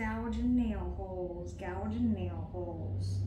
Gouging nail holes, gouging nail holes.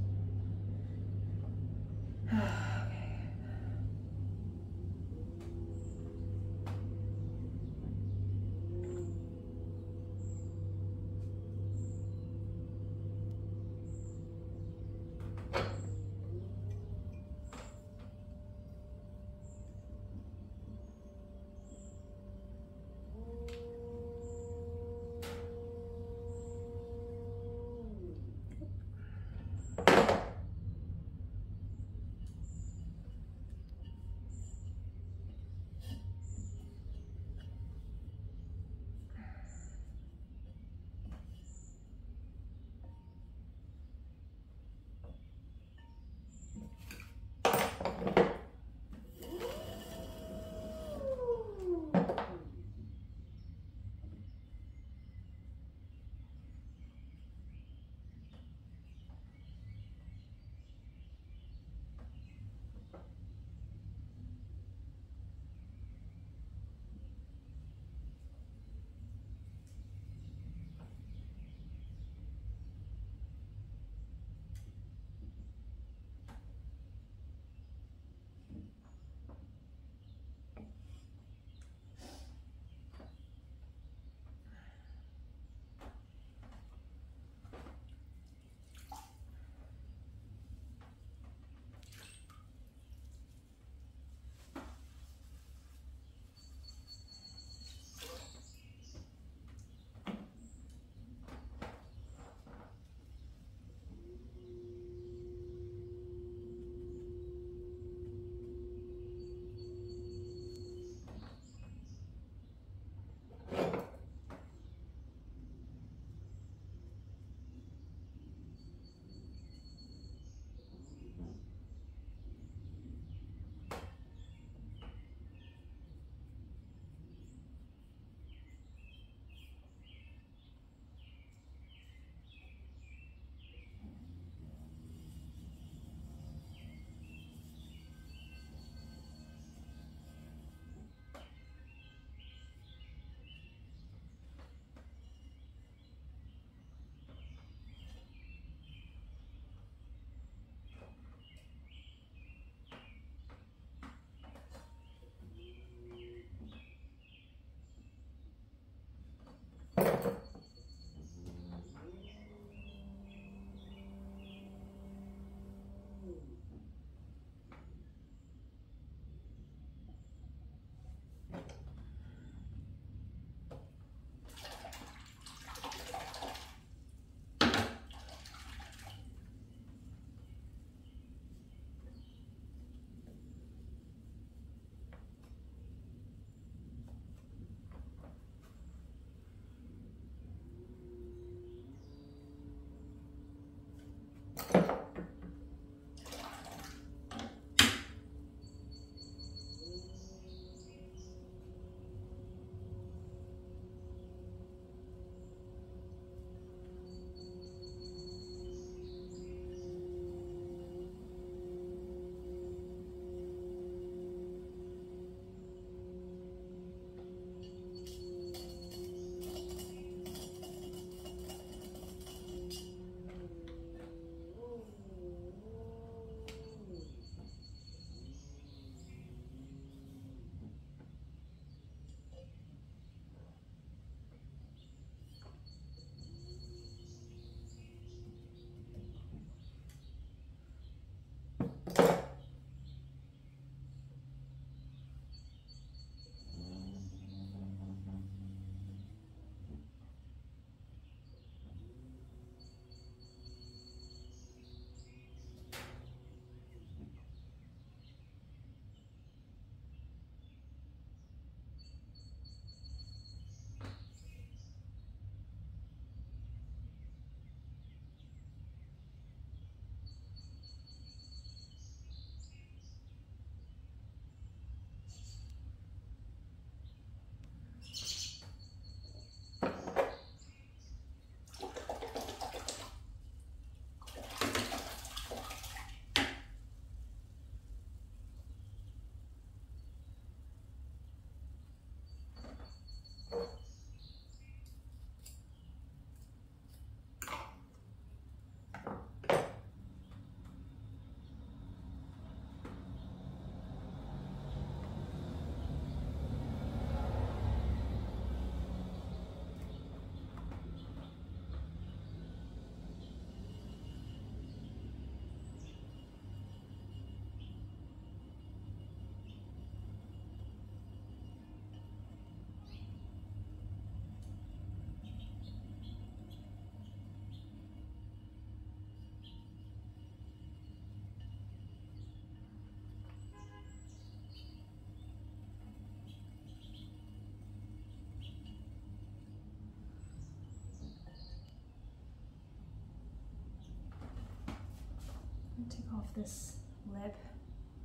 Take off this lip.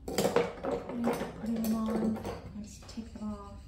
And putting them on. Just take them off.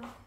nós.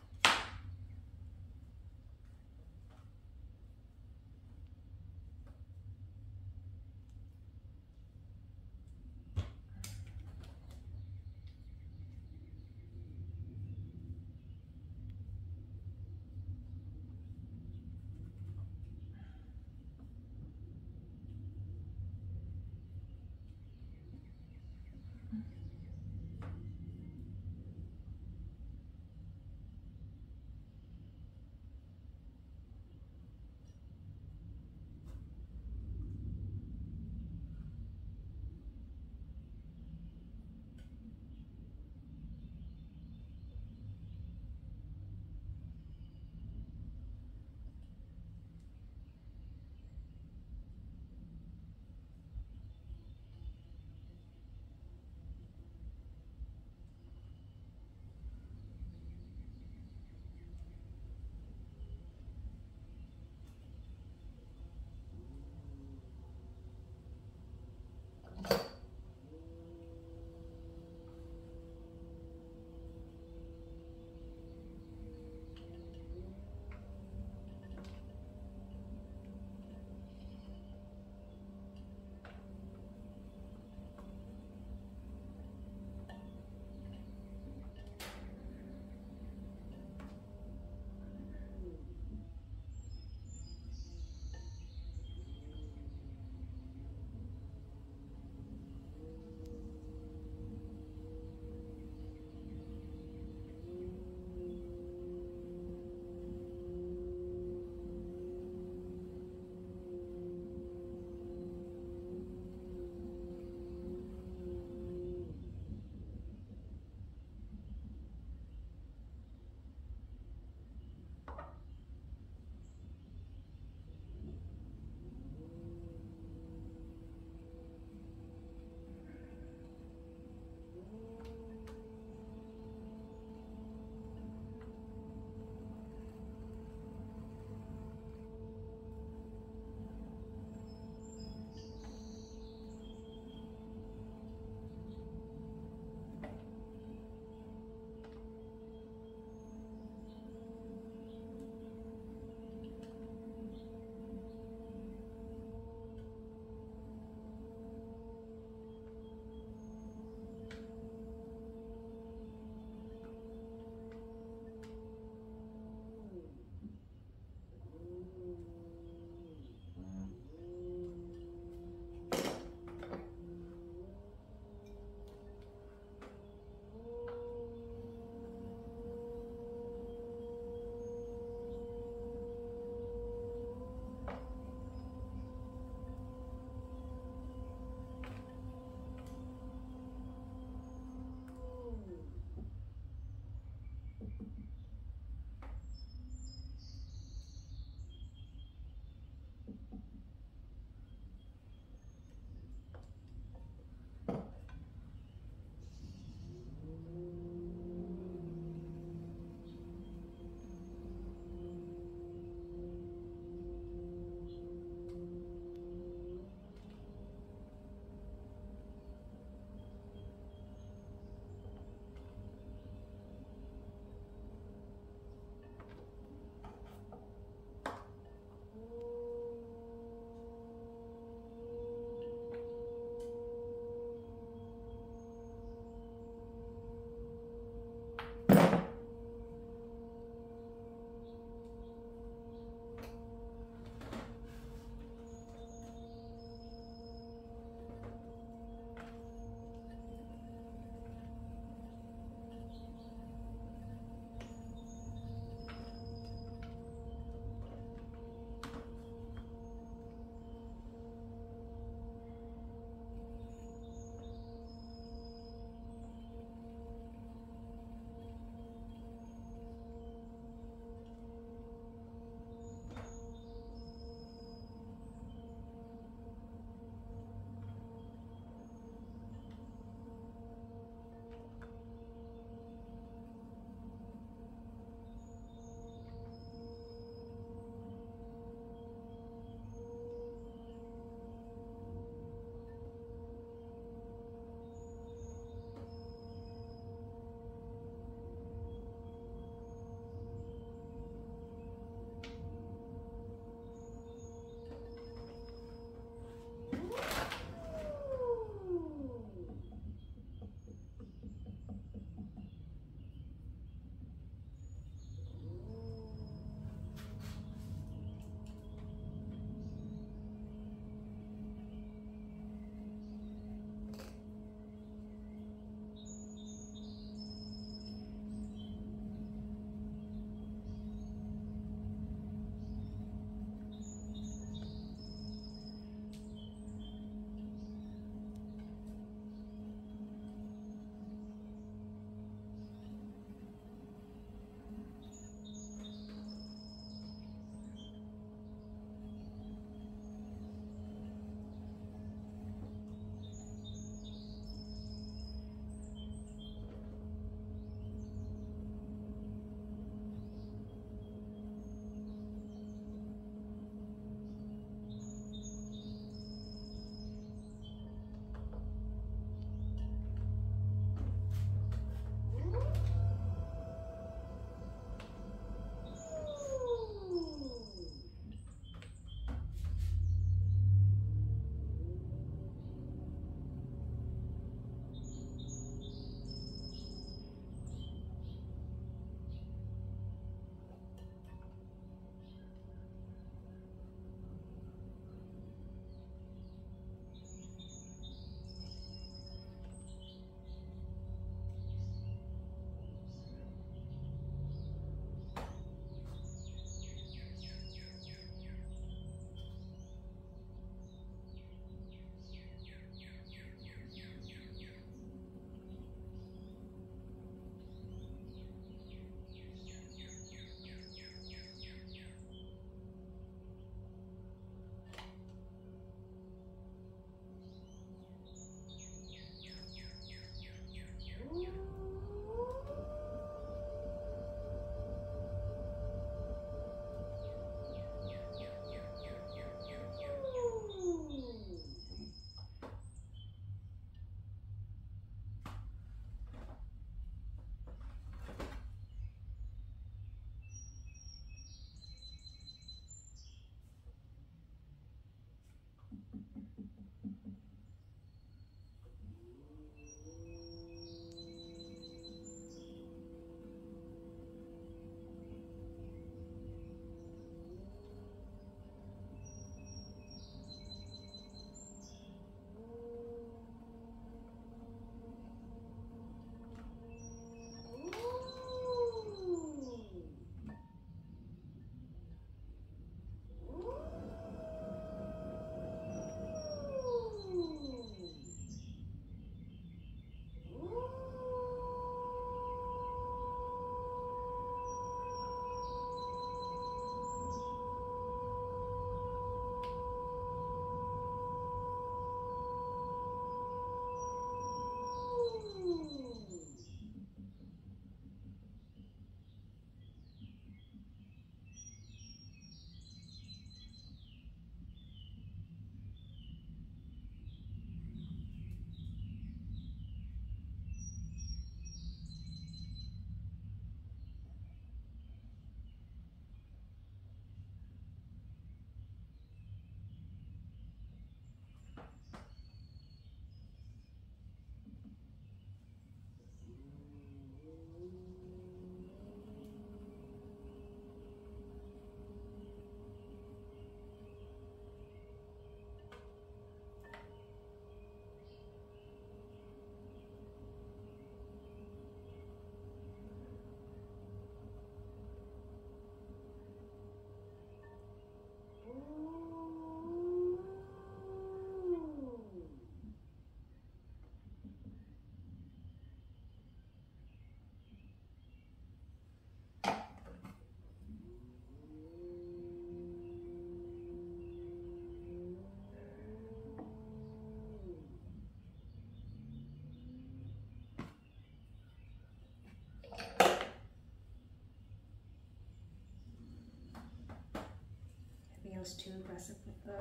Was too aggressive with the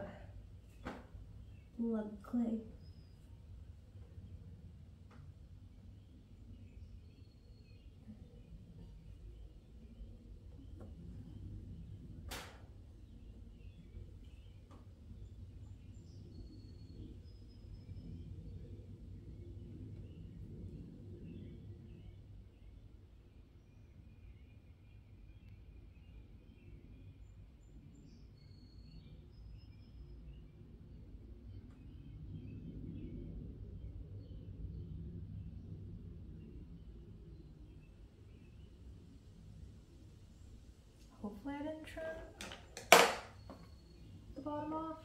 clay. Hopefully I didn't trim the bottom off.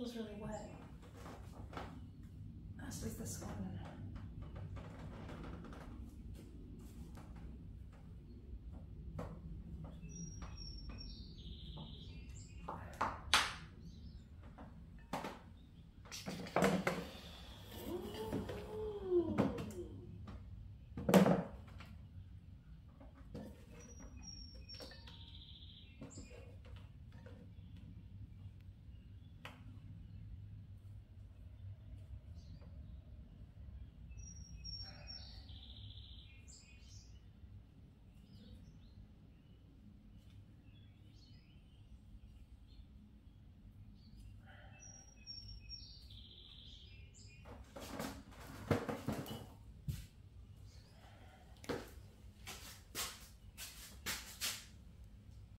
Feels really wet. As does this one.